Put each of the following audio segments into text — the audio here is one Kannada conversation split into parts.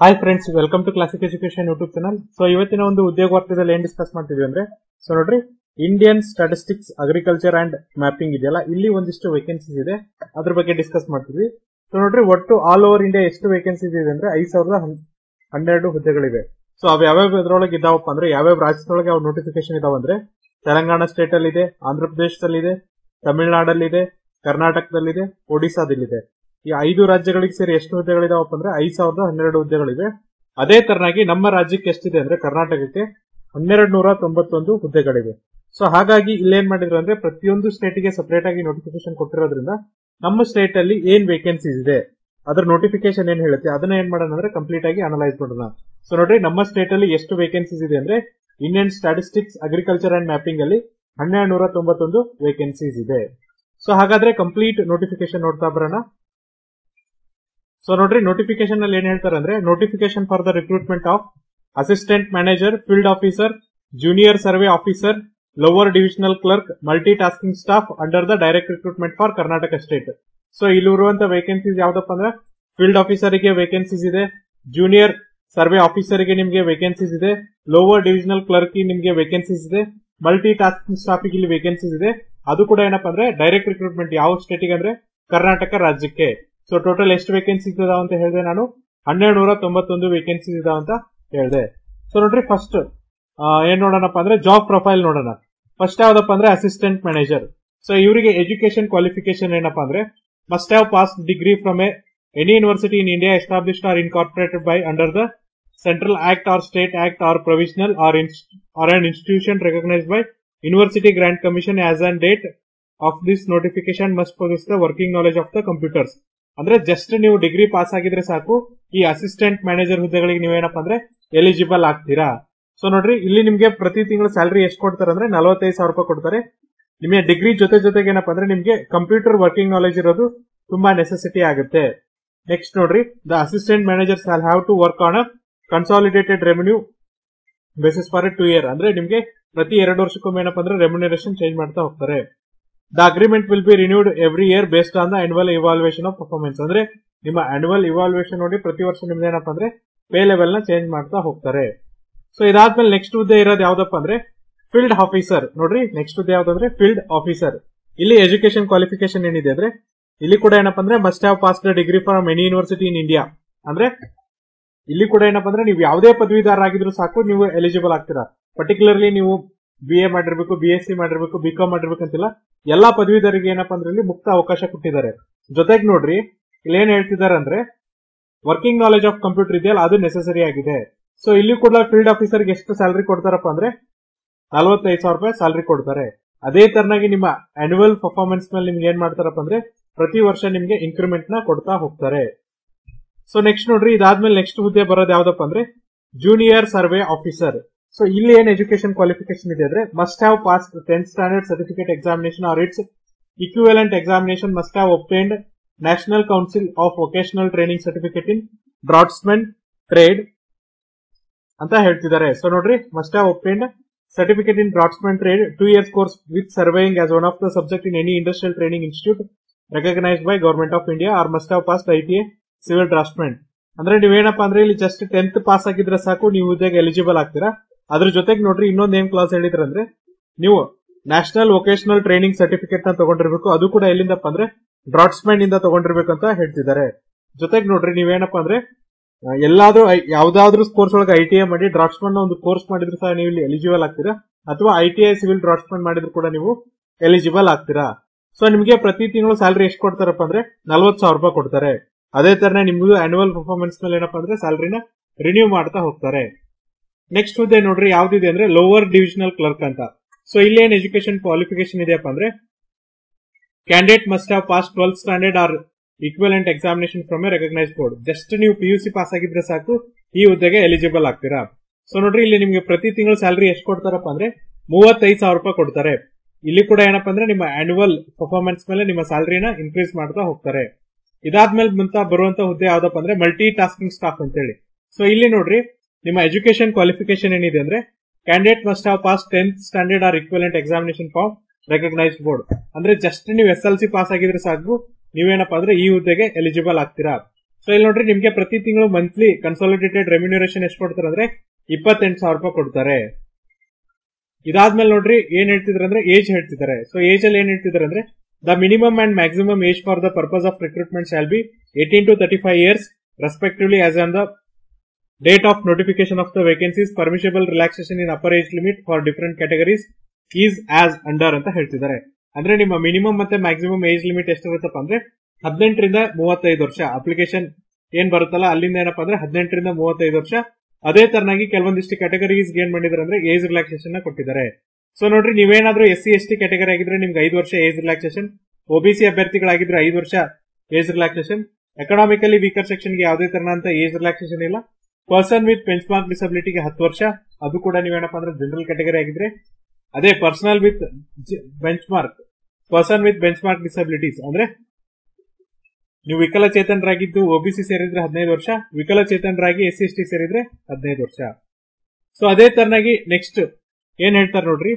Hi friends welcome to classic education YouTube channel so ಇವತ್ತಿನ ಒಂದು ಉದ್ಯೋಗ ವಾರ್ತೆದಲ್ಲಿ ಏನ್ ಡಿಸ್ಕಸ್ ಮಾಡ್ತಿದ್ವಿ ಅಂದ್ರೆ ಸೊ ನೋಡ್ರಿ Indian statistics agriculture and mapping ಇದೆಯಲ್ಲ? ಇಲ್ಲಿ ಒಂದಿಷ್ಟು ವೇಕೆನ್ಸೀಸ್ ಇದೆ. ಅದ್ರ ಬಗ್ಗೆ ಡಿಸ್ಕಸ್ ಮಾಡ್ತಿದ್ವಿ. ಸೊ ನೋಡ್ರಿ, ಒಟ್ಟು ಆಲ್ ಓವರ್ ಇಂಡಿಯಾ ಎಷ್ಟು ವೇಕೆನ್ಸೀಸ್ ಇದೆ ಅಂದ್ರೆ, ಐದ್ ಸಾವಿರದ ಹನ್- ಹನ್ನೆರಡು ಹುದ್ದೆಗಳಿವೆ. ಸೊ ಅವ್ ಯಾವ್ಯಾವ ಇದ್ರೊಳಗೆ ಇದಾವಪ್ಪ ಅಂದ್ರೆ, ಯಾವ್ಯಾವ ರಾಜ್ಯದೊಳಗೆ ಅವ್ ನೋಟಿಫಿಕೇಶನ್ ಇದಾವಂದ್ರೆ ತೆಲಂಗಾಣ ಸ್ಟೇಟ್ ಅಲ್ಲಿ ಇದೆ ಆಂಧ್ರ ಪ್ರದೇಶದಲ್ಲಿದೆ, ತಮಿಳುನಾಡಲ್ಲಿದೆ, ಕರ್ನಾಟಕದಲ್ಲಿದೆ ಒಡಿಸಾದಲ್ಲಿದೆ ಈ ಐದು ರಾಜ್ಯಗಳಿಗೆ ಸೇರಿ ಎಷ್ಟು ಹುದ್ದೆಗಳಿದಾವಪ್ಪ ಅಂದ್ರೆ ಐದ್ ಸಾವಿರದ ಹನ್ನೆರಡು ಹುದ್ದೆಗಳಿವೆ. ಅದೇ ತರನಾಗಿ ನಮ್ಮ ರಾಜ್ಯಕ್ಕೆ ಎಷ್ಟಿದೆ ಅಂದ್ರೆ ಕರ್ನಾಟಕಕ್ಕೆ ಹನ್ನೆರಡು ನೂರ ತೊಂಬತ್ತೊಂದು ಹುದ್ದೆಗಳಿವೆ. ಸೊ ಹಾಗಾಗಿ ಇಲ್ಲೇನ್ ಮಾಡಿದ್ರು ಅಂದ್ರೆ ಪ್ರತಿಯೊಂದು ಸ್ಟೇಟ್ಗೆ ಸಪರೇಟ್ ಆಗಿ ನೋಟಿಫಿಕೇಶನ್ ಕೊಟ್ಟಿರೋದ್ರಿಂದ ನಮ್ಮ ಸ್ಟೇಟ್ ಅಲ್ಲಿ ಏನ್ ವೇಕೆನ್ಸೀಸ್ ಇದೆ, ಅದ್ರ ನೋಟಿಫಿಕೇಶನ್ ಏನ್ ಹೇಳುತ್ತೆ, ಅದನ್ನ ಏನ್ ಮಾಡೋಣ ಅಂದ್ರೆ ಕಂಪ್ಲೀಟ್ ಆಗಿ ಅನಲೈಸ್ ಮಾಡೋಣ. ಸೊ ನೋಡ್ರಿ, ನಮ್ಮ ಸ್ಟೇಟ್ ಅಲ್ಲಿ ಎಷ್ಟು ವೇಕೆನ್ಸೀಸ್ ಇದೆ ಅಂದ್ರೆ Indian statistics agriculture and mapping ಅಲ್ಲಿ ಹನ್ನೆರಡು ನೂರ ತೊಂಬತ್ತೊಂದು ವೇಕೆನ್ಸೀಸ್ ಇದೆ. ಸೊ ಹಾಗಾದ್ರೆ ಕಂಪ್ಲೀಟ್ ನೋಟಿಫಿಕೇಶನ್ ನೋಡ್ತಾ ಬರೋಣ. ಸೊ ನೋಡ್ರಿ ನೋಟಿಫಿಕೇಶನ್ ಅಲ್ಲಿ ಏನ್ ಹೇಳ್ತಾರೆ ಅಂದ್ರೆ notification for the recruitment of assistant manager field officer junior survey officer lower divisional clerk multi tasking staff under the direct recruitment for Karnataka state so ಇಲ್ಲಿರುವಂತ vacancies ಯಾವ್ದಪ್ಪ ಅಂದ್ರೆ ಫೀಲ್ಡ್ ಆಫೀಸರ್ಗೆ ವೇಕೆನ್ಸೀಸ್ ಇದೆ ಜೂನಿಯರ್ ಸರ್ವೆ ಆಫೀಸರ್ಗೆ ನಿಮಗೆ ವೇಕೆನ್ಸೀಸ್ ಇದೆ ಲೋವರ್ ಡಿವಿಷನಲ್ ಕ್ಲರ್ಕ್ ನಿಮಗೆ ವೇಕೆನ್ಸೀಸ್ ಇದೆ ಮಲ್ಟಿ ಟಾಸ್ಕಿಂಗ್ ಸ್ಟಾಫ್ ಇಲ್ಲಿ ವೇಕೆನ್ಸೀಸ್ ಇದೆ. ಅದು ಕೂಡ ಏನಪ್ಪಾ ಅಂದ್ರೆ ಡೈರೆಕ್ಟ್ ರಿಕ್ರೂಟ್ಮೆಂಟ್ ಯಾವ ಸ್ಟೇಟಿಗೆ ಅಂದ್ರೆ ಕರ್ನಾಟಕ ರಾಜ್ಯಕ್ಕೆ. ಸೊ ಟೋಟಲ್ ಎಷ್ಟು ವೇಕೆನ್ಸೀಸ್ ಇದಾವ ಅಂತ ಹೇಳಿದೆ ನಾನು? ಹನ್ನೆರಡು ನೂರ ತೊಂಬತ್ತೊಂದು ವೇಕೆನ್ಸೀಸ್ ಇದಾವ ಅಂತ ಹೇಳಿದೆ. ಸೊ ನೋಡ್ರಿ ಫಸ್ಟ್ ಏನ್ ನೋಡೋಣಪ್ಪ ಅಂದ್ರೆ ಜಾಬ್ ಪ್ರೊಫೈಲ್ ನೋಡೋಣ. ಫಸ್ಟ್ ಯಾವ್ದಪ್ಪ ಅಂದ್ರೆ ಅಸಿಸ್ಟೆಂಟ್ ಮ್ಯಾನೇಜರ್ ಸೊ ಇವರಿಗೆ ಎಜುಕೇಶನ್ ಕ್ವಾಲಿಫಿಕೇಶನ್ ಏನಪ್ಪಾ ಅಂದ್ರೆ must have pass degree from a any university in India established or incorporated by under the central act or state act or provisional or or an institution recognised by university grant commission as on date of this notification must possess the working knowledge of the computers ಅಂದ್ರೆ ಜಸ್ಟ್ ನೀವು ಡಿಗ್ರಿ ಪಾಸ್ ಆಗಿದ್ರೆ ಸಾಕು, ಈ ಅಸಿಸ್ಟೆಂಟ್ ಮ್ಯಾನೇಜರ್ ಹುದ್ದೆಗಳಿಗೆ ನೀವೇನಪ್ಪ ಅಂದ್ರೆ ಎಲಿಜಿಬಲ್ ಆಗ್ತೀರಾ? ಸೊ ನೋಡ್ರಿ, ಇಲ್ಲಿ ನಿಮ್ಗೆ ಪ್ರತಿ ತಿಂಗಳು ಸ್ಯಾಲರಿ ಎಷ್ಟು ಕೊಡ್ತಾರೆ ಅಂದ್ರೆ ನಲವತ್ತೈದು ಸಾವಿರ ರೂಪಾಯಿ ಕೊಡ್ತಾರೆ. ನಿಮಗೆ ಡಿಗ್ರಿ ಜೊತೆ ಜೊತೆಗೆ ಏನಪ್ಪಾ ಅಂದ್ರೆ ನಿಮ್ಗೆ ಕಂಪ್ಯೂಟರ್ ವರ್ಕಿಂಗ್ ನಾಲೆಜ್ ಇರೋದು ತುಂಬಾ ನೆಸೆಸಿಟಿ ಆಗುತ್ತೆ. ನೆಕ್ಸ್ಟ್ ನೋಡ್ರಿ the assistant manager shall have to work on a consolidated revenue basis for two year ಅಂದ್ರೆ ನಿಮ್ಗೆ ಪ್ರತಿ ಎರಡು ವರ್ಷಕ್ಕೊಮ್ಮೆ ಏನಪ್ಪ ಅಂದ್ರೆ ರೆಮ್ಯುನರೇಷನ್ ಚೇಂಜ್ ಮಾಡ್ತಾ ಹೋಗ್ತಾರೆ. The agreement will be renewed every year based on the annual evaluation of performance ಅಂದ್ರೆ ನಿಮ್ಮ ಆನ್ಯುವಲ್ ಇವಾಲ್ಯೂಯೇಷನ್ ನೋಡಿ ಪ್ರತಿ ವರ್ಷ ನಿಮ್ದು ಏನಪ್ಪ ಅಂದ್ರೆ ಪೇ ಲೆವೆಲ್ನ ಚೇಂಜ್ ಮಾಡ್ತಾ ಹೋಗ್ತಾರೆ. ಸೊ ಇದಾದ್ಮೇಲೆ ನೆಕ್ಸ್ಟ್ ಹುದ್ದೆ ಇರೋದು ಯಾವ್ದಪ್ಪ ಅಂದ್ರೆ ಫೀಲ್ಡ್ ಆಫೀಸರ್ ನೋಡ್ರಿ ನೆಕ್ಸ್ಟ್ ಹುದ್ದೆ ಯಾವ್ದಂದ್ರೆ ಫೀಲ್ಡ್ ಆಫೀಸರ್ ಇಲ್ಲಿ ಎಜುಕೇಶನ್ ಕ್ವಾಲಿಫಿಕೇಶನ್ ಏನಿದೆ ಅಂದ್ರೆ ಇಲ್ಲಿ ಕೂಡ ಏನಪ್ಪ ಅಂದ್ರೆ must have pass degree from any university in India ಅಂದ್ರೆ ಇಲ್ಲಿ ಕೂಡ ಏನಪ್ಪ ಅಂದ್ರೆ ನೀವು ಯಾವುದೇ ಪದವೀಧರ ಆಗಿದ್ರು ಸಾಕು, ನೀವು ಎಲಿಜಿಬಲ್ ಆಗ್ತೀರಾ. ಪರ್ಟಿಕ್ಯುಲರ್ಲಿ ನೀವು ಬಿ ಎ ಮಾಡಿರ್ಬೇಕು ಬಿ ಎಸ್ ಸಿ ಮಾಡಿರ್ಬೇಕು ಬಿ ಕಾಮ್ ಮಾಡಿರ್ಬೇಕಂತಿಲ್ಲ, ಎಲ್ಲಾ ಪದವೀಧರಿಗೆ ಏನಪ್ಪಾ ಅಂದ್ರೆ ಇಲ್ಲಿ ಮುಕ್ತ ಅವಕಾಶ ಕೊಟ್ಟಿದ್ದಾರೆ. ಜೊತೆಗೆ ನೋಡ್ರಿ, ಇಲ್ಲಿ ಏನ್ ಹೇಳ್ತಿದ್ದಾರೆ ಅಂದ್ರೆ ವರ್ಕಿಂಗ್ ನಾಲೆಜ್ ಆಫ್ ಕಂಪ್ಯೂಟರ್ ಇದೆಯಲ್ಲ, ಅದು ನೆಸೆಸರಿ ಆಗಿದೆ. ಸೊ ಇಲ್ಲಿ ಕೂಡ ಫೀಲ್ಡ್ ಆಫೀಸರ್ಗೆ ಎಷ್ಟು ಸ್ಯಾಲರಿ ಕೊಡ್ತಾರಪ್ಪ ಅಂದ್ರೆ, ನಲವತ್ತೈದು ಸಾವಿರ ರೂಪಾಯಿ ಸ್ಯಾಲರಿ ಕೊಡ್ತಾರೆ. ಅದೇ ತರನಾಗಿ ನಿಮ್ಮ ಆನ್ಯುವಲ್ ಪರ್ಫಾರ್ಮೆನ್ಸ್ ಮೇಲೆ ನಿಮ್ಗೆ ಏನ್ ಮಾಡ್ತಾರಪ್ಪ ಅಂದ್ರೆ, ಪ್ರತಿ ವರ್ಷ ನಿಮ್ಗೆ ಇನ್ಕ್ರಿಮೆಂಟ್ನ ಕೊಡ್ತಾ ಹೋಗ್ತಾರೆ. ಸೊ ನೆಕ್ಸ್ಟ್ ನೋಡ್ರಿ, ಇದಾದ್ಮೇಲೆ ನೆಕ್ಸ್ಟ್ ಹುದ್ದೆ ಬರೋದು ಯಾವ್ದಪ್ಪ ಅಂದ್ರೆ ಜೂನಿಯರ್ ಸರ್ವೆ ಆಫೀಸರ್ ಸೊ ಇಲ್ಲಿ ಏನ್ ಎಜುಕೇಶನ್ ಕ್ವಾಲಿಫಿಕೇಶನ್ ಇದೆ ಅಂದ್ರೆ must have pass tenth standard certificate examination or its equivalent examination must have obtained national council of vocational training certificate in draughtsmen trade ಅಂತ ಹೇಳ್ತಿದ್ದಾರೆ. ಸೊ ನೋಡ್ರಿ must have obtained certificate in draughtsmen trade two years course with surveying as one of the subject in any industrial training institute recognised by government of India or must have pass I T A civil draughtsman ಅಂದ್ರೆ ನೀವೇನಪ್ಪ ಅಂದ್ರೆ, ಇಲ್ಲಿ ಜಸ್ಟ್ ಟೆಂತ್ ಪಾಸ್ ಆಗಿದ್ರೆ ಸಾಕು, ನೀವು ಹುದ್ದೆಗೆ ಎಲಿಜಿಬಲ್ ಆಗ್ತೀರಾ? ಅದ್ರ ಜೊತೆಗೆ ನೋಡ್ರಿ ಇನ್ನೊಂದ್ ಏನ್ ಕ್ಲಾಸ್ ಹೇಳಿದ್ರಂದ್ರೆ, ನೀವು ನ್ಯಾಷನಲ್ ವೊಕೇಶನಲ್ ಟ್ರೈನಿಂಗ್ ಸರ್ಟಿಫಿಕೇಟ್ನ ತಗೊಂಡಿರ್ಬೇಕು, ಅದು ಕೂಡ ಎಲ್ಲಿಂದಪ್ಪ ಅಂದ್ರೆ ಡ್ರಾಟ್ಸ್ಮನ್ ಇಂದ ತಗೊಂಡಿರ್ಬೇಕು ಅಂತ ಹೇಳ್ತಿದ್ದಾರೆ. ಜೊತೆಗೆ ನೋಡ್ರಿ ನೀವೇನಪ್ಪ ಅಂದ್ರೆ ಎಲ್ಲಾದ್ರೂ ಯಾವ್ದಾದ್ರು ಕೋರ್ಸ್ ಒಳಗೆ ಐ ಟಿ ಐ ಮಾಡಿ ಡ್ರಾಟ್ಸ್ಮನ್ ಒಂದು ಕೋರ್ಸ್ ಮಾಡಿದ್ರು ಸಹ ನೀವು ಇಲ್ಲಿ ಎಲಿಜಿಬಲ್ ಆಗ್ತೀರಾ? ಅಥವಾ I T I civil draughtsman ಮಾಡಿದ್ರು ಕೂಡ ನೀವು ಎಲಿಜಿಬಲ್ ಆಗ್ತೀರಾ? ಸೊ ನಿಮಗೆ ಪ್ರತಿ ತಿಂಗಳು ಸ್ಯಾಲರಿ ಎಷ್ಟು ಕೊಡ್ತಾರಪ್ಪ ಅಂದ್ರೆ ನಲ್ವತ್ ಸಾವಿರ ರೂಪಾಯಿ ಕೊಡ್ತಾರೆ. ಅದೇ ತರನೇ ನಿಮ್ಗೂ ಆನ್ಯುವಲ್ ಪರ್ಫಾರ್ಮೆನ್ಸ್ ಮೇಲೆ ಏನಪ್ಪಾ ಅಂದ್ರೆ ಸ್ಯಾಲರಿನ ರಿನ್ಯೂ ಮಾಡ್ತಾ ಹೋಗ್ತಾರೆ. ನೆಕ್ಸ್ಟ್ ಹುದ್ದೆ ನೋಡ್ರಿ ಯಾವ್ದಿದೆ ಅಂದ್ರೆ ಲೋವರ್ ಡಿವಿಷನಲ್ ಕ್ಲರ್ಕ್ ಅಂತ. ಸೊ ಇಲ್ಲಿ ಏನ್ ಎಜುಕೇಶನ್ ಕ್ವಾಲಿಫಿಕೇಶನ್ ಇದೆಯಪ್ಪ ಅಂದ್ರೆ candidate must have pass twelfth standard or equivalent examination from a recognise board just ನೀವು ಪಿ ಯು ಸಿ ಪಾಸ್ ಆಗಿದ್ರೆ ಸಾಕು, ಈ ಹುದ್ದೆಗೆ ಎಲಿಜಿಬಲ್ ಆಗ್ತೀರಾ. ಸೊ ನೋಡ್ರಿ, ಇಲ್ಲಿ ನಿಮ್ಗೆ ಪ್ರತಿ ತಿಂಗಳು ಸ್ಯಾಲರಿ ಎಷ್ಟು ಕೊಡ್ತಾರಪ್ಪ ಅಂದ್ರೆ, ಮೂವತ್ತೈದು ಸಾವಿರ ರೂಪಾಯಿ ಕೊಡ್ತಾರೆ. ಇಲ್ಲಿ ಕೂಡ ಏನಪ್ಪ ಅಂದ್ರೆ, ನಿಮ್ಮ ಆನ್ಯುವಲ್ ಪರ್ಫಾರ್ಮೆನ್ಸ್ ಮೇಲೆ ನಿಮ್ಮ ಸ್ಯಾಲರಿನ ಇನ್ಕ್ರೀಸ್ ಮಾಡ್ತಾ ಹೋಗ್ತಾರೆ. ಇದಾದ್ಮೇಲೆ ಮುಂತ ಬರುವಂತ ಹುದ್ದೆ ಯಾವ್ದಪ್ಪ ಅಂದ್ರೆ ಮಲ್ಟಿ ಟಾಸ್ಕಿಂಗ್ ಸ್ಟಾಫ್ ಅಂತ ಹೇಳಿ ಸೊ ಇಲ್ಲಿ ನೋಡ್ರಿ ನಿಮ್ಮ ಎಜುಕೇಶನ್ ಕ್ವಾಲಿಫಿಕೇಶನ್ ಏನಿದೆ ಅಂದ್ರೆ candidate must have pass tenth standard or equivalent examination form recognised board ಅಂದ್ರೆ ಜಸ್ಟ್ ನೀವು ಎಸ್ ಎಲ್ ಸಿ ಪಾಸ್ ಆಗಿದ್ರೆ ಸಾಕು, ನೀವೇನಪ್ಪ ಅಂದ್ರೆ ಈ ಹುದ್ದೆಗೆ ಎಲಿಜಿಬಲ್ ಆಗ್ತೀರಾ. ಸೊ ಇಲ್ಲಿ ನೋಡ್ರಿ, ನಿಮ್ಗೆ ಪ್ರತಿ ತಿಂಗಳು ಮಂತ್ಲಿ ಕನ್ಸಾಲಿಡೇಟೆಡ್ ರೆಮ್ಯುನರೇಷನ್ ಎಷ್ಟು ಕೊಡ್ತಾರೆ ಅಂದ್ರೆ ಇಪ್ಪತ್ತೆಂಟು ಸಾವಿರ ರೂಪಾಯಿ ಕೊಡ್ತಾರೆ. ಇದಾದ್ಮೇಲೆ ನೋಡ್ರಿ, ಏನ್ ಹೇಳ್ತಿದ್ರೆ ಅಂದ್ರೆ ಏಜ್ ಹೇಳ್ತಿದ್ದಾರೆ ಸೊ ಏಜ್ ಅಲ್ಲಿ ಏನ್ ಹೇಳ್ತಿದ್ದಾರೆ ಅಂದ್ರೆ the minimum and maximum age for the purpose of recruitment shall be eighteen to thirty five years respectively as on the date of notification of the vacancies, permissible relaxation in upper age limit for different categories is as under ಅಂತ ಹೇಳ್ತಿದ್ದಾರೆ. ಅಂದ್ರೆ ನಿಮ್ಮ ಮಿನಿಮಮ್ ಮತ್ತೆ ಮ್ಯಾಕ್ಸಿಮಮ್ ಏಜ್ ಲಿಮಿಟ್ ಎಷ್ಟಿರುತ್ತಪ್ಪ ಅಂದ್ರೆ ಹದಿನೆಂಟರಿಂದ ಮೂವತ್ತೈದು ವರ್ಷ. ಅಪ್ಲಿಕೇಶನ್ ಏನ್ ಬರುತ್ತಲ್ಲ ಅಲ್ಲಿಂದ ಏನಪ್ಪಾ ಅಂದ್ರೆ ಹದಿನೆಂಟರಿಂದ ಮೂವತ್ತೈದು ವರ್ಷ. ಅದೇ ತರನಾಗಿ ಕೆಲವೊಂದಿಷ್ಟು ಕ್ಯಾಟಗರೀಸ್ ಏನ್ ಮಾಡಿದಾರೆ ಅಂದ್ರೆ ಏಜ್ ರಿಲ್ಯಾಕ್ಸೇಷನ್ ಕೊಟ್ಟಿದ್ದಾರೆ. ಸೊ ನೋಡ್ರಿ ನೀವೇನಾದ್ರೂ S C S T category ಆಗಿದ್ರೆ ನಿಮ್ಗೆ ಐದು ವರ್ಷ ಏಜ್ ರಿಲ್ಯಾಕ್ಸೇಷನ್ ಒಬಿಸಿ ಅಭ್ಯರ್ಥಿಗಳಾಗಿದ್ರೆ ಐದು ವರ್ಷ ಏಜ್ ರಿಲ್ಯಾಕ್ಸೇಷನ್ ಎಕನಾಮಿಕಲಿ ವೀಕರ್ ಸೆಕ್ಷನ್ಗೆ ಯಾವುದೇ ತರನಂತ ಏಜ್ ರಿಲ್ಯಾಕ್ಸೇಷನ್ ಇಲ್ಲ. ಪರ್ಸನ್ ವಿತ್ ಬೆಂಚ್ ಮಾರ್ಕ್ ಡಿಸಬಿಲಿಟಿಗೆ ಹತ್ತು ವರ್ಷ, ಅದು ಕೂಡ ನೀವೇನಪ್ಪ ಅಂದ್ರೆ ಜನರಲ್ ಕ್ಯಾಟಗರಿ ಆಗಿದ್ರೆ, ಅದೇ personal with benchmark person with benchmark disabilities ಅಂದ್ರೆ, ನೀವು ವಿಕಲಚೇತನರಾಗಿದ್ದು ಒಬಿಸಿ ಸೇರಿದ್ರೆ ಹದಿನೈದು ವರ್ಷ ವಿಕಲಚೇತನರಾಗಿ ಎಸ್ ಎಸ್ ಟಿ ಸೇರಿದ್ರೆ ಹದಿನೈದು ವರ್ಷ. ಸೊ ಅದೇ ತರನಾಗಿ ನೆಕ್ಸ್ಟ್ ಏನ್ ಹೇಳ್ತಾರೆ ನೋಡ್ರಿ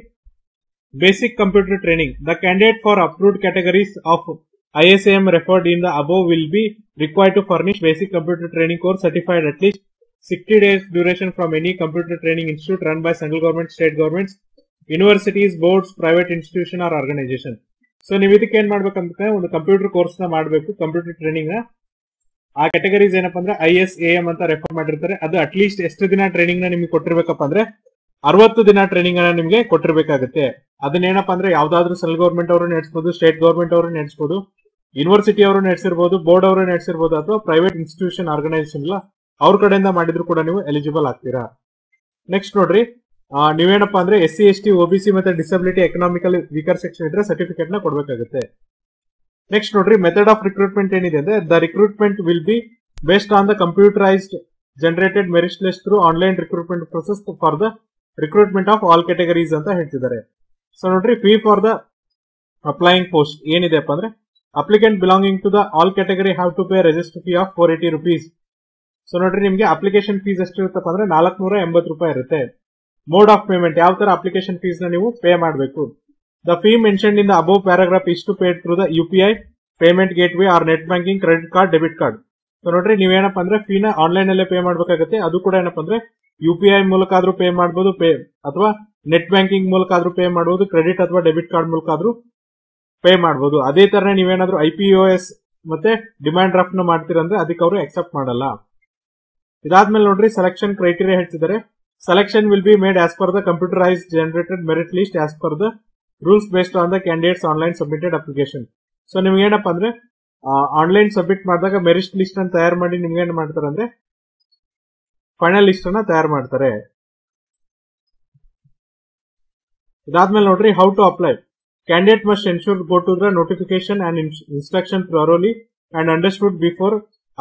basic computer training the candidate for approved categories of ISM referred in the above will be required to furnish basic computer training course certified at least 60 days duration from any computer training institute run by central government, state governments, universities, boards, private institution or organization. So ನೀವು ಇದಕ್ಕೆ ಏನ್ ಮಾಡ್ಬೇಕಂತ ಒಂದು ಕಂಪ್ಯೂಟರ್ ಕೋರ್ಸ್ನ ಮಾಡಬೇಕು ಕಂಪ್ಯೂಟರ್ ಟ್ರೈನಿಂಗ್ ಆ ಕ್ಯಾಟಗರೀಸ್ ಏನಪ್ಪಾ ಅಂದ್ರೆ ಐ ಎಸ್ ಎ ಎಂ ಅಂತ ರೆಫರ್ ಮಾಡಿರ್ತಾರೆ. ಅದು ಅಟ್ಲೀಸ್ಟ್ ಎಷ್ಟು ದಿನ ಟ್ರೈನಿಂಗ್ನ ನಿಮ್ಗೆ ಕೊಟ್ಟಿರ್ಬೇಕಪ್ಪ ಅಂದ್ರೆ ಅರವತ್ತು ದಿನ ಟ್ರೈನಿಂಗ್ನ ನಿಮ್ಗೆ ಕೊಟ್ಟಿರ್ಬೇಕಾಗುತ್ತೆ. ಅದನ್ನೇನಪ್ಪ ಅಂದ್ರೆ ಯಾವ್ದಾದ್ರು ಸೆಂಟ್ರಲ್ ಗೌರ್ಮೆಂಟ್ ಅವರು ನಡೆಸಬಹುದು ಸ್ಟೇಟ್ ಗೌರ್ಮೆಂಟ್ ಅವರು ನಡೆಸಬಹುದು ಯೂನಿವರ್ಸಿಟಿ ಅವರು ನಡೆಸಿರ್ಬೋದು ಬೋರ್ಡ್ ಅವರು ನಡೆಸಿರ್ಬೋದು ಅಥವಾ ಪ್ರೈವೇಟ್ ಇನ್ಸ್ಟಿಟ್ಯೂಷನ್ ಆರ್ಗನೈಸೇಷನ್ ಅವ್ರ ಕಡೆಯಿಂದ ಮಾಡಿದ್ರು ಕೂಡ ನೀವು ಎಲಿಜಿಬಲ್ ಆಗ್ತೀರಾ. ನೆಕ್ಸ್ಟ್ ನೋಡ್ರಿ ನೀವೇನಪ್ಪ ಅಂದ್ರೆ S C S T OBC ಮತ್ತೆ ಡಿಸಬಿಲಿಟಿ ಎಕನಾಮಿಕಲ್ ವೀಕರ್ ಸೆಕ್ಷನ್ ಇದ್ರೆ ಸರ್ಟಿಫಿಕೇಟ್ನ ಕೊಡಬೇಕಾಗುತ್ತೆ. ನೆಕ್ಸ್ಟ್ ನೋಡ್ರಿ ಮೆಥಡ್ ಆಫ್ ರಿಕ್ರೂಟ್ಮೆಂಟ್ ಏನಿದೆ ಅಂದ್ರೆ the recruitment will be based on the computerised generated merit list through online recruitment process for the recruitment of all categories ಅಂತ ಹೇಳ್ತಿದ್ದಾರೆ. ಸೊ ನೋಡ್ರಿ fee for the applying post ಏನಿದೆಪ್ಪ ಅಂದ್ರೆ applicant belonging to the all category have to pay register fee of four eighty rupees so ನೋಡ್ರಿ, ನಿಮ್ಗೆ ಅಪ್ಲಿಕೇಶನ್ ಫೀಸ್ ಎಷ್ಟು ಇರುತ್ತಪ್ಪ ಅಂದ್ರೆ ನಾಲ್ಕನೂರ ಎಂಬತ್ತು ರೂಪಾಯಿ ಇರುತ್ತೆ. ಮೋಡ್ ಆಫ್ ಪೇಮೆಂಟ್ ಯಾವ ತರ ಅಪ್ಲಿಕೇಶನ್ ಫೀಸ್ನ ನೀವು ಪೇ ಮಾಡಬೇಕು? The fee mention in the above paragraph ಇಷ್ಟು paid through the U P I payment gateway or net banking credit card debit card so ನೋಡ್ರಿ, ನೀವೇನಪ್ಪ ಅಂದ್ರೆ ಫೀನ ಆನ್ಲೈನ್ ಅಲ್ಲೇ ಪೇ ಮಾಡಬೇಕಾಗುತ್ತೆ. ಅದು ಕೂಡ ಏನಪ್ಪ ಅಂದ್ರೆ ಯು ಪಿ ಐ ಮೂಲಕ ಆದ್ರೂ ಪೇ ಮಾಡಬಹುದು ಪೇ ಅಥವಾ ನೆಟ್ ಬ್ಯಾಂಕಿಂಗ್ ಮೂಲಕ ಆದ್ರೂ ಪೇ ಮಾಡಬಹುದು ಕ್ರೆಡಿಟ್ ಅಥವಾ ಡೆಬಿಟ್ ಕಾರ್ಡ್ ಮೂಲಕ ಆದ್ರೂ ಪೇ ಮಾಡಬಹುದು ಅದೇ ತರ ನೀವೇನಾದ್ರೂ ಐ ಪಿ ಎಸ್ ಮತ್ತೆ ಡಿಮ್ಯಾಂಡ್ ಡ್ರಾಫ್ಟ್ನ ಮಾಡ್ತೀರಂದ್ರೆ ಅದಕ್ಕೆ ಅವರು ಎಕ್ಸೆಪ್ಟ್ ಮಾಡಲ್ಲ. ಇದಾದ್ಮೇಲೆ ನೋಡ್ರಿ ಸೆಲೆಕ್ಷನ್ ಕ್ರೈಟೀರಿಯಾ ಹೇಳ್ತಿದ್ದಾರೆ. Selection will be made as per the computerise generated merit list as per the rules based on the candidates online submitted application so ನಿಮ್ಗೆ ಏನಪ್ಪಾ ಅಂದ್ರೆ ಆನ್ಲೈನ್ ಸಬ್ಮಿಟ್ ಮಾಡಿದಾಗ ಮೆರಿಟ್ ಲಿಸ್ಟ್ ಅನ್ನು ತಯಾರು ಮಾಡಿ ನಿಮ್ಗೆ ಏನ್ ಮಾಡ್ತಾರೆ ಅಂದ್ರೆ ಫೈನಲ್ ಲಿಸ್ಟ್ ಅನ್ನ ತಯಾರು ಮಾಡ್ತಾರೆ. ಇದಾದ್ಮೇಲೆ ನೋಡ್ರಿ how to apply candidate must ensure go to the notification and instruction properly and understood before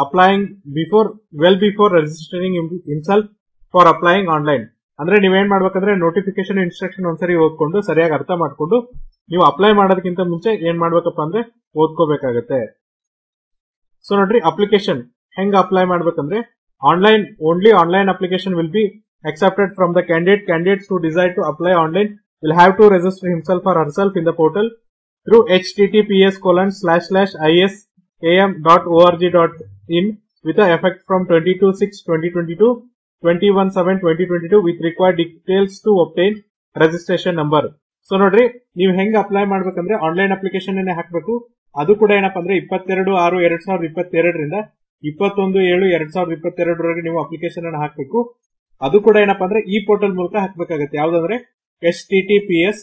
applying before well before registering himself for applying online ಅಂದ್ರೆ ನೀವೇನ್ ಮಾಡ್ಬೇಕಂದ್ರೆ ನೋಟಿಫಿಕೇಶನ್ ಇನ್ಸ್ಟ್ರಕ್ಷನ್ ಒಂದ್ಸರಿ ಓದ್ಕೊಂಡು ಸರಿಯಾಗಿ ಅರ್ಥ ಮಾಡ್ಕೊಂಡು ನೀವು ಅಪ್ಲೈ ಮಾಡೋದಕ್ಕಿಂತ ಮುಂಚೆ ಏನ್ ಮಾಡ್ಬೇಕಪ್ಪ ಅಂದ್ರೆ ಓದ್ಕೋಬೇಕಾಗತ್ತೆ. ಸೊ ನೋಡ್ರಿ ಅಪ್ಲಿಕೇಶನ್ ಹೆಂಗ್ ಅಪ್ಲೈ ಮಾಡ್ಬೇಕಂದ್ರೆ online only online application will be accepted from the candidate. Candidates who desire to apply online will have to register himself or herself in the portal through https colon slash slash isam dot org dot in with the effect from 22 6 2022 21 7 2022 with required details to obtain registration number. So ನೋಡ್ರಿ, ನೀವು ಹೆಂಗ್ ಅಪ್ಲೈ ಮಾಡ್ಬೇಕಂದ್ರೆ ಆನ್ಲೈನ್ ಅಪ್ಲಿಕೇಶನ್ ಹಾಕ್ಬೇಕು. ಅದು ಕೂಡ ಏನಪ್ಪಾ ಅಂದ್ರೆ ಇಪ್ಪತ್ತೆರಡು ಆರು ಎರಡ್ ಸಾವಿರದ ಇಪ್ಪತ್ತೆರಡರಿಂದ ಇಪ್ಪತ್ತೊಂದು ಏಳು ಎರಡ್ ಸಾವಿರದ ಇಪ್ಪತ್ತೆರಡರವರೆಗೆ ನೀವು ಅಪ್ಲಿಕೇಶನ್ ಅನ್ನು ಹಾಕ್ಬೇಕು. ಅದು ಕೂಡ ಏನಪ್ಪಾ ಅಂದ್ರೆ ಈ ಪೋರ್ಟಲ್ ಮೂಲಕ ಹಾಕ್ಬೇಕಾಗತ್ತೆ. ಯಾವ್ದಂದ್ರೆ S T T P S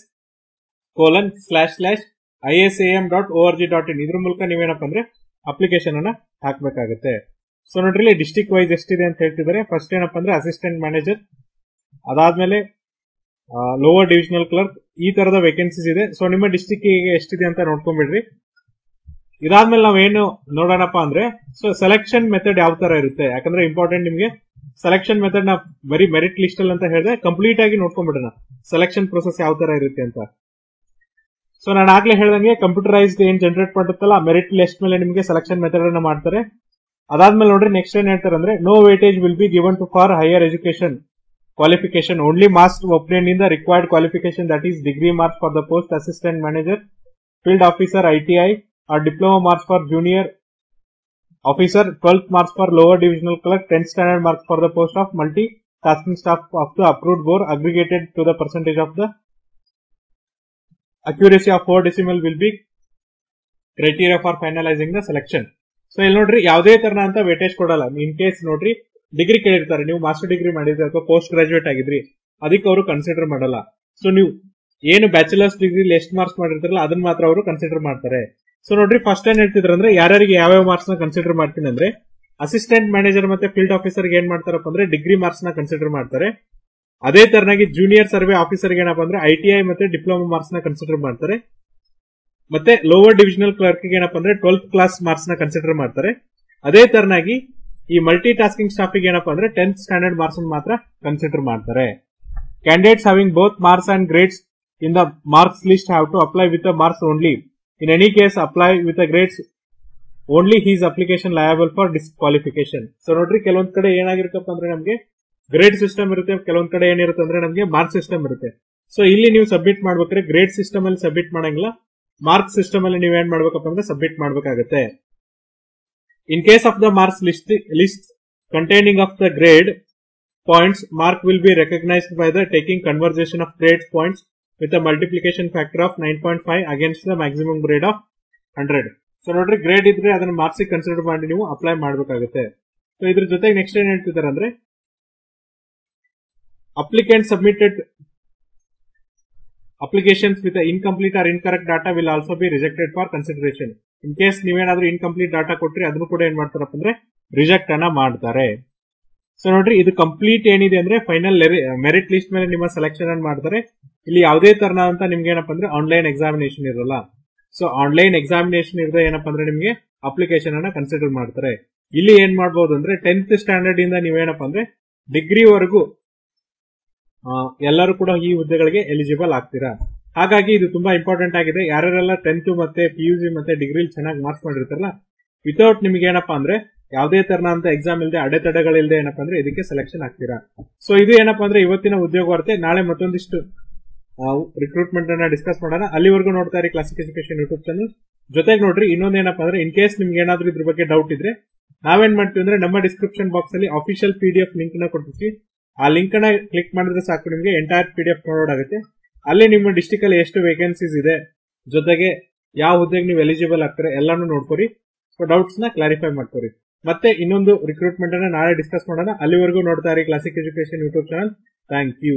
colon slash slash I S A M dot O R G dot in ಇದ್ರ ಮೂಲಕ ನೀವೇನಪ್ಪ ಅಂದ್ರೆ ಅಪ್ಲಿಕೇಶನ್ ಅನ್ನ ಹಾಕಬೇಕಾಗುತ್ತೆ. ಸೊ ನೋಡ್ರಿ ಡಿಸ್ಟಿಕ್ ವೈಸ್ ಎಷ್ಟಿದೆ ಅಂತ ಹೇಳ್ತಿದ್ದಾರೆ. ಫಸ್ಟ್ ಏನಪ್ಪ ಅಂದ್ರೆ ಅಸಿಸ್ಟೆಂಟ್ ಮ್ಯಾನೇಜರ್ ಅದಾದ್ಮೇಲೆ ಲೋವರ್ ಡಿವಿಷನಲ್ ಕ್ಲರ್ಕ್ ಈ ತರದ ವೇಕೆನ್ಸೀಸ್ ಇದೆ. ಸೊ ನಿಮ್ಮ ಡಿಸ್ಟಿಕ್ ಎಷ್ಟಿದೆ ಅಂತ ನೋಡ್ಕೊಂಡ್ಬಿಡ್ರಿ. ಇದಾದ್ಮೇಲೆ ನಾವೇನು ನೋಡೋಣಪ್ಪ ಅಂದ್ರೆ ಸೊ ಸೆಲೆಕ್ಷನ್ ಮೆಥಡ್ ಯಾವ ತರ ಇರುತ್ತೆ? ಯಾಕಂದ್ರೆ ಇಂಪಾರ್ಟೆಂಟ್ ನಿಮಗೆ ಸೆಲೆಕ್ಷನ್ ಮೆಥಡ್ನ ಬರೀ ಮೆರಿಟ್ ಲಿಸ್ಟ್ ಅಲ್ಲಿ ಅಂತ ಹೇಳಿದ್ರೆ ಕಂಪ್ಲೀಟ್ ಆಗಿ ನೋಡ್ಕೊಂಡ್ಬಿಡೋಣ. ಸೆಲೆಕ್ಷನ್ ಪ್ರೊಸೆಸ್ ಯಾವ ತರ ಇರುತ್ತೆ ಅಂತ. ಸೊ ನಾನು ಆಗ್ಲೇ ಹೇಳ್ದಂಗೆ ಕಂಪ್ಯೂಟರೈಸ್ಡ್ ಏನ್ ಜನರೇಟ್ ಮಾಡುತ್ತಲ್ಲ ಮೆರಿಟ್ ಲಿಸ್ಟ್ ಮೇಲೆ ನಿಮಗೆ ಸೆಲೆಕ್ಷನ್ ಮೆಥಡ್ ಅನ್ನು ಮಾಡ್ತಾರೆ. ಅದಾದ್ಮೇಲೆ ನೋಡ್ರಿ ನೆಕ್ಸ್ಟ್ ಏನ್ ಹೇಳ್ತಾರೆ ಅಂದ್ರೆ no weightage will be given to for higher education qualification only must obtain in the required qualification that is degree marks for the post assistant manager field officer ITI or diploma marks for junior officer 12th marks for lower divisional clerk 10th standard marks for the post of multi tasking staff of the approved board aggregated to the percentage of the accuracy of 4 decimal will be criteria for finalizing the selection. So ಇಲ್ಲಿ ನೋಡ್ರಿ, ಯಾವುದೇ ತರನ ಅಂತ ವೇಟೇಜ್ ಕೊಡಲ್ಲ. ಇನ್ ಕೇಸ್ ನೋಡ್ರಿ ಡಿಗ್ರಿ ಕೇಳಿರ್ತಾರೆ. ನೀವು ಮಾಸ್ಟರ್ ಡಿಗ್ರಿ ಮಾಡಿದ್ರೆ ಅಥವಾ ಪೋಸ್ಟ್ ಗ್ರಾಜುಯೇಟ್ ಆಗಿದ್ರಿ, ಅದಕ್ಕೆ ಅವರು ಕನ್ಸಿಡರ್ ಮಾಡಲ್ಲ. ಸೊ ನೀವು ಏನು ಬ್ಯಾಚುಲರ್ಸ್ ಡಿಗ್ರಿ ಎಷ್ಟು ಮಾರ್ಕ್ಸ್ ಮಾಡಿರ್ತಾರಲ್ಲ, ಅದನ್ನ ಮಾತ್ರ ಅವರು ಕನ್ಸಿಡರ್ ಮಾಡ್ತಾರೆ. ಸೊ ನೋಡ್ರಿ ಫಸ್ಟ್ ಏನ್ ಹೇಳ್ತಿದ್ರಂದ್ರೆ, ಯಾರ್ಯಾರಿಗೆ ಯಾವ್ಯಾವ ಮಾರ್ಕ್ಸ್ನ ಕನ್ಸಿಡರ್ ಮಾಡ್ತೀನಿ ಅಂದ್ರೆ ಅಸಿಸ್ಟೆಂಟ್ ಮ್ಯಾನೇಜರ್ ಮತ್ತೆ ಫೀಲ್ಡ್ ಆಫೀಸರ್ ಏನ್ ಮಾಡ್ತಾರಪ್ಪ ಅಂದ್ರೆ ಡಿಗ್ರಿ ಮಾರ್ಕ್ಸ್ನ ಕನ್ಸಿಡರ್ ಮಾಡ್ತಾರೆ. ಅದೇ ತರನಾಗಿ ಜೂನಿಯರ್ ಸರ್ವೆ ಆಫೀಸರ್ ಏನಪ್ಪ ಅಂದ್ರೆ ಐ ಟಿ ಐ ಮತ್ತೆ ಡಿಪ್ಲೊಮಾ ಮಾರ್ಕ್ಸ್ನ ಕನ್ಸಿಡರ್ ಮಾಡ್ತಾರೆ. ಮತ್ತೆ ಲೋವರ್ ಡಿವಿಷನಲ್ ಕ್ಲರ್ಕ್ ಏನಪ್ಪ ಅಂದ್ರೆ ಟ್ವೆಲ್ತ್ ಕ್ಲಾಸ್ ಮಾರ್ಕ್ಸ್ನ ಕನ್ಸಿಡರ್ ಮಾಡ್ತಾರೆ. ಅದೇ ತರನಾಗಿ ಈ ಮಲ್ಟಿ ಟಾಸ್ಕಿಂಗ್ ಸ್ಟಾಫ್ ಏನಪ್ಪ ಅಂದ್ರೆ ಟೆಂತ್ ಸ್ಟ್ಯಾಂಡರ್ಡ್ ಮಾರ್ಕ್ಸ್ ಮಾತ್ರ ಕನ್ಸಿಡರ್ ಮಾಡ್ತಾರೆ. Candidates having both marks and grades in the marks list have to apply with marks only in any case apply with grades only his application liable for disqualification so ನೋಡ್ರಿ, ಕೆಲವೊಂದ್ ಕಡೆ ಏನಾಗಿರ್ಕಪ್ಪ ಅಂದ್ರೆ ನಮಗೆ ಗ್ರೇಡ್ ಸಿಸ್ಟಮ್ ಇರುತ್ತೆ, ಕೆಲವೊಂದ್ ಕಡೆ ಏನಿರುತ್ತೆ ಅಂದ್ರೆ ನಮಗೆ ಮಾರ್ಕ್ ಸಿಸ್ಟಮ್ ಇರುತ್ತೆ. ಸೊ ಇಲ್ಲಿ ನೀವು ಸಬ್ಮಿಟ್ ಮಾಡ್ಬೇಕಾದ್ರೆ ಗ್ರೇಡ್ ಸಿಸ್ಟಮ್ ಅಲ್ಲಿ ಸಬ್ಮಿಟ್ ಮಾಡಂಗಿಲ್ಲ. ಮಾರ್ಕ್ ಸಿಸ್ಟಮ್ ಅಲ್ಲಿ ನೀವೇನ್ ಮಾಡ್ಬೇಕಪ್ಪ ಅಂದ್ರೆ ಸಬ್ಮಿಟ್ ಮಾಡ್ಬೇಕಾಗುತ್ತೆ. In case of the marks list list containing of the grade points mark will be recognised by the taking conversation of grade points with multiplication factor of nine point five against the maximum grade of hundred so ನೋಡ್ರಿ ಗ್ರೇಡ್ ಇದ್ರೆ ಅದನ್ನ ಮಾರ್ಕ್ಸ್ ಕನ್ಸಿಡರ್ ಮಾಡಿ ನೀವು ಅಪ್ಲೈ ಮಾಡಬೇಕಾಗುತ್ತೆ. ಸೊ ಇದ್ರ ಜೊತೆಗೆ ನೆಕ್ಸ್ಟ್ ಏನ್ ಹೇಳ್ತಿದ್ದಾರೆ ಅಂದ್ರೆ applicant submitted applications with incomplete or incorrect data will also be rejected for consideration in case ನೀವೇನಾದ್ರೂ ಇನ್ಕಂಪ್ಲೀಟ್ ಡಾಟಾ ಕೊಟ್ರಿ, ಅದನ್ನು ಕೂಡ ಏನ್ ಮಾಡ್ತಾರಪ್ಪ ಅಂದ್ರೆ ರಿಜೆಕ್ಟ್ ಅನ್ನ ಮಾಡ್ತಾರೆ. ಸೊ ನೋಡ್ರಿ, ಇದು ಕಂಪ್ಲೀಟ್ ಏನಿದೆ ಅಂದ್ರೆ ಫೈನಲ್ ಮೆರಿಟ್ ಲಿಸ್ಟ್ ಮೇಲೆ ನಿಮ್ಮ ಸೆಲೆಕ್ಷನ್ ಅನ್ನು ಮಾಡ್ತಾರೆ. ಇಲ್ಲಿ ಯಾವುದೇ ತರನ ಅಂತ ನಿಮ್ಗೆ ಏನಪ್ಪಾ ಅಂದ್ರೆ ಆನ್ಲೈನ್ ಎಕ್ಸಾಮಿನೇಷನ್ ಇರಲ್ಲ. ಸೊ ಆನ್ಲೈನ್ ಎಕ್ಸಾಮಿನೇಷನ್ ಇರದೆ ಏನಪ್ಪಾ ಅಂದ್ರೆ ನಿಮ್ಗೆ ಅಪ್ಲಿಕೇಶನ್ ಅನ್ನ ಕನ್ಸಿಡರ್ ಮಾಡ್ತಾರೆ. ಇಲ್ಲಿ ಏನ್ ಮಾಡಬಹುದು ಅಂದ್ರೆ ಟೆಂತ್ ಸ್ಟ್ಯಾಂಡರ್ಡ್ ಇಂದ ನೀವೇನಪ್ಪ ಅಂದ್ರೆ ಡಿಗ್ರಿ ವರೆಗೂ ಎಲ್ಲರೂ ಕೂಡ ಈ ಹುದ್ದೆಗಳಿಗೆ ಎಲಿಜಿಬಲ್ ಆಗ್ತೀರಾ? ಹಾಗಾಗಿ ಇದು ತುಂಬಾ ಇಂಪಾರ್ಟೆಂಟ್ ಆಗಿದೆ. ಯಾರ್ಯಾರೆಲ್ಲ ಟೆಂತ್ ಮತ್ತೆ ಪಿ ಯು ಸಿ ಮತ್ತೆ ಡಿಗ್ರಿ ಚೆನ್ನಾಗಿ ಮಾರ್ಕ್ಸ್ ಮಾಡಿರ್ತಾರಲ್ಲ ವಿತೌಟ್ ನಿಮ್ಗೆ ಏನಪ್ಪಾ ಅಂದ್ರೆ ಯಾವುದೇ ತರನ ಅಂತ ಎಕ್ಸಾಮ್ ಇಲ್ಲದೆ ಅಡೆತಡೆಗಳಿಲ್ಲದೆ ಏನಪ್ಪಾ ಅಂದ್ರೆ ಇದಕ್ಕೆ ಸೆಲೆಕ್ಷನ್ ಆಗ್ತೀರಾ? ಸೊ ಇದು ಏನಪ್ಪಾ ಅಂದ್ರೆ ಇವತ್ತಿನ ಉದ್ಯೋಗ ವಾರ್ತೆ. ನಾಳೆ ಮತ್ತೊಂದಿಷ್ಟು ರಿಕ್ರೂಟ್ಮೆಂಟ್ ಅನ್ನ ಡಿಸ್ಕಸ್ ಮಾಡೋಣ. ಅಲ್ಲಿವರೆಗೂ ನೋಡ್ತಾ ಇರಿ ಕ್ಲಾಸಿಕ್ ಎಜುಕೇಶನ್ ಯೂಟ್ಯೂಬ್ ಚಾನಲ್ ಜೊತೆಗೆ ನೋಡ್ರಿ ಇನ್ನೊಂದೇನಪ್ಪ ಅಂದ್ರೆ ಇನ್ ಕೇಸ್ ನಿಮ್ಗೆ ಏನಾದ್ರೂ ಇದ್ರ ಬಗ್ಗೆ ಡೌಟ್ ಇದ್ರೆ ನಾವೇನ್ ಮಾಡ್ತೀವಿ ಅಂದ್ರೆ ನಮ್ಮ ಡಿಸ್ಕ್ರಿಪ್ಷನ್ ಬಾಕ್ಸ್ ಅಲ್ಲಿ ಅಫಿಷಿಯಲ್ ಪಿ ಡಿ ಎಫ್ ಲಿಂಕ್ನ ಕೊಟ್ಟಿರ್ತೀವಿ. ಆ ಲಿಂಕ್ನ ಕ್ಲಿಕ್ ಮಾಡಿದ್ರೆ ಸಾಕು, ನಿಮಗೆ entire P D F download ಆಗುತ್ತೆ. ಅಲ್ಲಿ ನಿಮ್ಮ ಡಿಸ್ಟಿಕ್ ಅಲ್ಲಿ ಎಷ್ಟು ವೇಕೆನ್ಸೀಸ್ ಇದೆ, ಜೊತೆಗೆ ಯಾವ ಹುದ್ದೆಗೆ ನೀವು ಎಲಿಜಿಬಲ್ ಆಗ್ತಾರೆ, ಎಲ್ಲಾನು ನೋಡ್ಕೊರಿ. ಸೊ ಡೌಟ್ಸ್ನ ಕ್ಲಾರಿಫೈ ಮಾಡ್ಕೊರಿ. ಮತ್ತೆ ಇನ್ನೊಂದು ರಿಕ್ರೂಟ್ಮೆಂಟ್ ಅನ್ನ ನಾಳೆ ಡಿಸ್ಕಸ್ ಮಾಡೋಣ. ಅಲ್ಲಿವರೆಗೂ ನೋಡ್ತಾ ಇರಿ classic education YouTube channel thank you